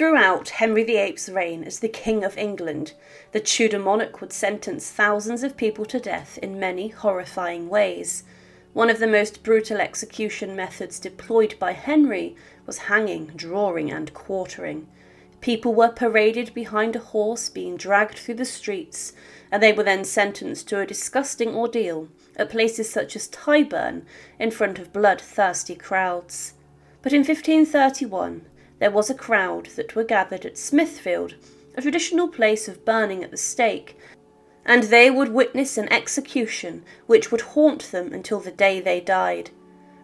Throughout Henry VIII's reign as the King of England, the Tudor monarch would sentence thousands of people to death in many horrifying ways. One of the most brutal execution methods deployed by Henry was hanging, drawing, and quartering. People were paraded behind a horse being dragged through the streets, and they were then sentenced to a disgusting ordeal at places such as Tyburn in front of bloodthirsty crowds. But in 1531, there was a crowd that were gathered at Smithfield, a traditional place of burning at the stake, and they would witness an execution which would haunt them until the day they died.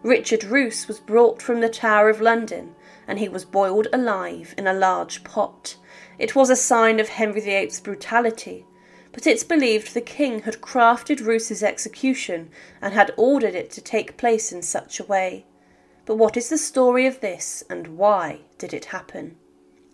Richard Roose was brought from the Tower of London, and he was boiled alive in a large pot. It was a sign of Henry VIII's brutality, but it's believed the king had crafted Roose's execution and had ordered it to take place in such a way. But what is the story of this, and why did it happen?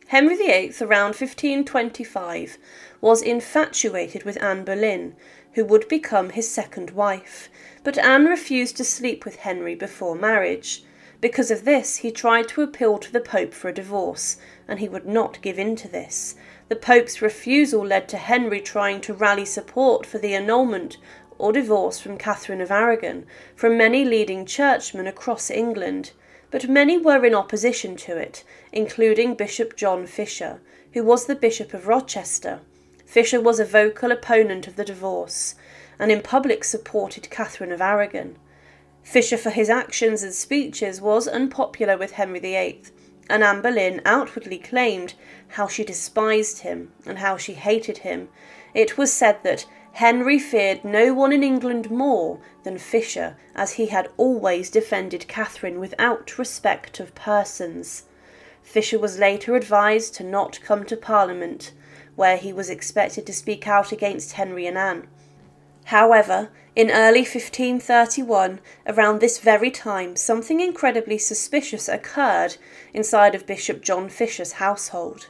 Henry VIII, around 1525, was infatuated with Anne Boleyn, who would become his second wife, but Anne refused to sleep with Henry before marriage. Because of this, he tried to appeal to the Pope for a divorce, and he would not give in to this. The Pope's refusal led to Henry trying to rally support for the annulment or divorce from Catherine of Aragon from many leading churchmen across England, but many were in opposition to it, including Bishop John Fisher, who was the Bishop of Rochester. Fisher was a vocal opponent of the divorce, and in public supported Catherine of Aragon. Fisher, for his actions and speeches, was unpopular with Henry VIII, and Anne Boleyn outwardly claimed how she despised him and how she hated him. It was said that Henry feared no one in England more than Fisher, as he had always defended Catherine without respect of persons. Fisher was later advised to not come to Parliament, where he was expected to speak out against Henry and Anne. However, in early 1531, around this very time, something incredibly suspicious occurred inside of Bishop John Fisher's household.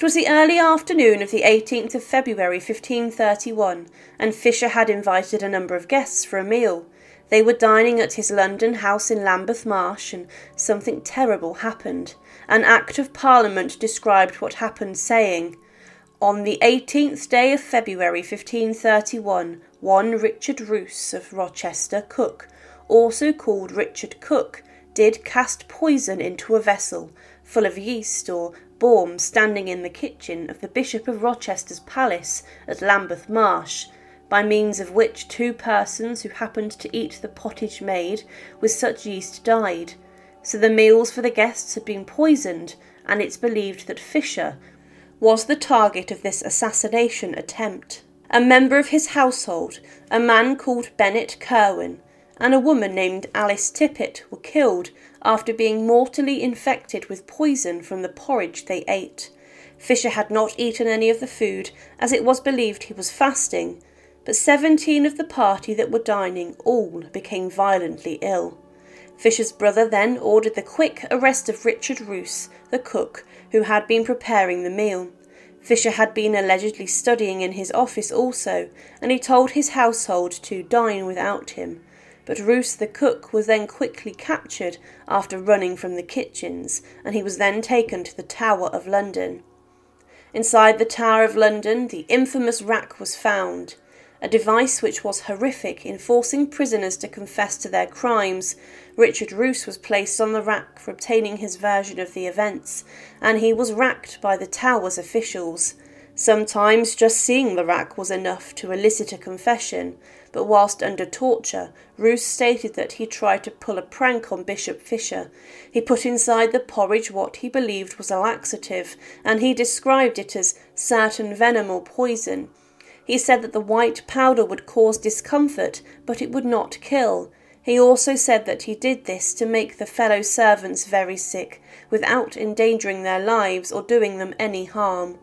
It was the early afternoon of the 18th of February 1531, and Fisher had invited a number of guests for a meal. They were dining at his London house in Lambeth Marsh, and something terrible happened. An Act of Parliament described what happened, saying, On the 18th day of February 1531, one Richard Roose of Rochester, cook, also called Richard Cook, did cast poison into a vessel full of yeast or barm standing in the kitchen of the Bishop of Rochester's palace at Lambeth Marsh, by means of which two persons who happened to eat the pottage made with such yeast died. So the meals for the guests had been poisoned, and it's believed that Fisher was the target of this assassination attempt. A member of his household, a man called Bennet Kirwan, and a woman named Alice Tippet were killed after being mortally infected with poison from the porridge they ate. Fisher had not eaten any of the food, as it was believed he was fasting, but seventeen of the party that were dining all became violently ill. Fisher's brother then ordered the quick arrest of Richard Roose, the cook, who had been preparing the meal. Fisher had been allegedly studying in his office also, and he told his household to dine without him but Roose the cook was then quickly captured after running from the kitchens, and he was then taken to the Tower of London. Inside the Tower of London, the infamous rack was found, a device which was horrific in forcing prisoners to confess to their crimes. Richard Roose was placed on the rack for obtaining his version of the events, and he was racked by the Tower's officials. Sometimes just seeing the rack was enough to elicit a confession, but whilst under torture, Roose stated that he tried to pull a prank on Bishop Fisher. He put inside the porridge what he believed was a laxative, and he described it as certain venom or poison. He said that the white powder would cause discomfort, but it would not kill. He also said that he did this to make the fellow servants very sick, without endangering their lives or doing them any harm.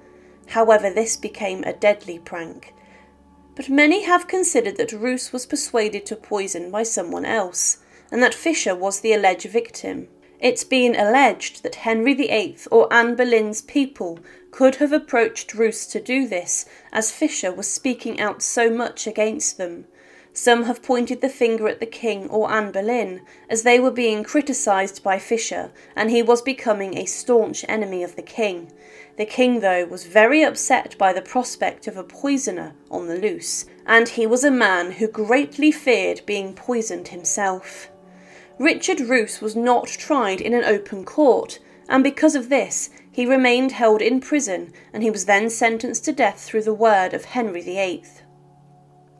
However, this became a deadly prank but many have considered that Roose was persuaded to poison by someone else, and that Fisher was the alleged victim. It's been alleged that Henry VIII or Anne Boleyn's people could have approached Roose to do this, as Fisher was speaking out so much against them. Some have pointed the finger at the king or Anne Boleyn, as they were being criticised by Fisher, and he was becoming a staunch enemy of the king. The king, though, was very upset by the prospect of a poisoner on the loose, and he was a man who greatly feared being poisoned himself. Richard Roose was not tried in an open court, and because of this, he remained held in prison, and he was then sentenced to death through the word of Henry VIII.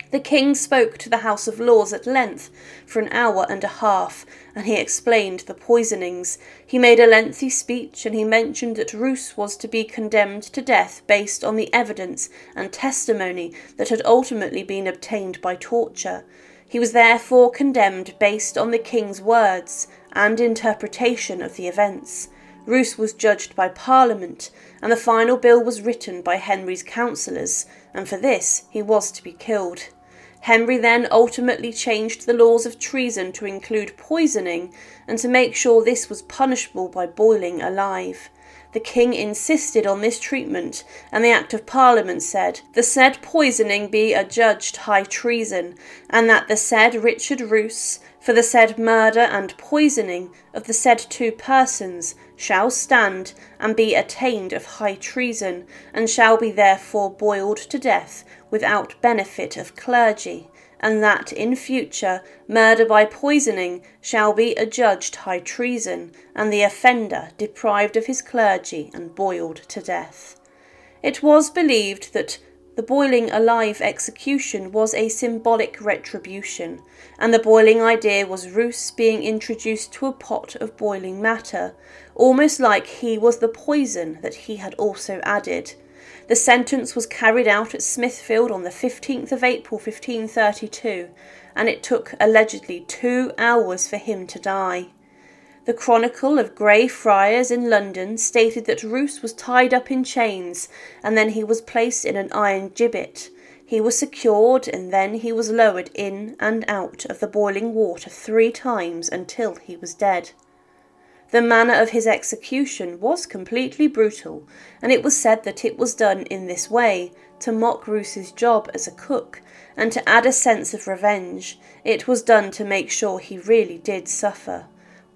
The king spoke to the House of Lords at length for an hour and a half, and he explained the poisonings. He made a lengthy speech, and he mentioned that Roose was to be condemned to death based on the evidence and testimony that had ultimately been obtained by torture. He was therefore condemned based on the king's words and interpretation of the events. Roose was judged by Parliament, and the final bill was written by Henry's councillors, and for this he was to be killed. Henry then ultimately changed the laws of treason to include poisoning and to make sure this was punishable by boiling alive. The king insisted on this treatment, and the Act of Parliament said, The said poisoning be adjudged high treason, and that the said Richard Roose, for the said murder and poisoning of the said two persons, shall stand and be attainted of high treason, and shall be therefore boiled to death without benefit of clergy, and that in future murder by poisoning shall be adjudged high treason, and the offender deprived of his clergy and boiled to death. It was believed that the boiling alive execution was a symbolic retribution, and the boiling idea was Roose being introduced to a pot of boiling matter, almost like he was the poison that he had also added. The sentence was carried out at Smithfield on the 15th of April 1532, and it took allegedly two hours for him to die. The Chronicle of Grey Friars in London stated that Roose was tied up in chains, and then he was placed in an iron gibbet. He was secured, and then he was lowered in and out of the boiling water three times until he was dead. The manner of his execution was completely brutal, and it was said that it was done in this way to mock Roose's job as a cook and to add a sense of revenge. It was done to make sure he really did suffer.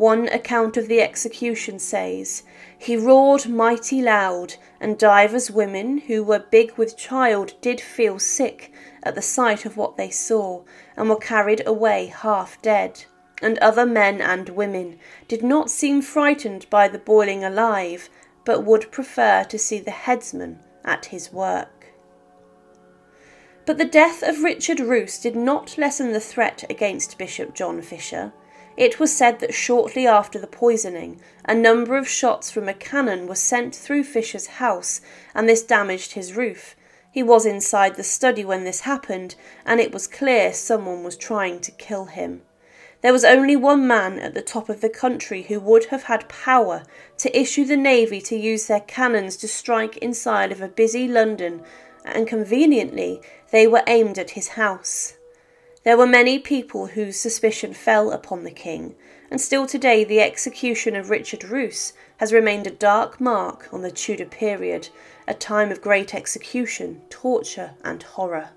One account of the execution says, He roared mighty loud, and divers women who were big with child did feel sick at the sight of what they saw, and were carried away half dead and other men and women did not seem frightened by the boiling alive, but would prefer to see the headsman at his work. But the death of Richard Roose did not lessen the threat against Bishop John Fisher. It was said that shortly after the poisoning, a number of shots from a cannon were sent through Fisher's house, and this damaged his roof. He was inside the study when this happened, and it was clear someone was trying to kill him. There was only one man at the top of the country who would have had power to issue the navy to use their cannons to strike inside of a busy London, and conveniently they were aimed at his house. There were many people whose suspicion fell upon the king, and still today the execution of Richard Roose has remained a dark mark on the Tudor period, a time of great execution, torture, and horror.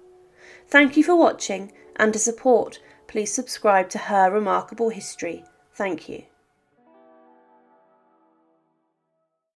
Thank you for watching, and to support, please subscribe to Her Remarkable History. Thank you.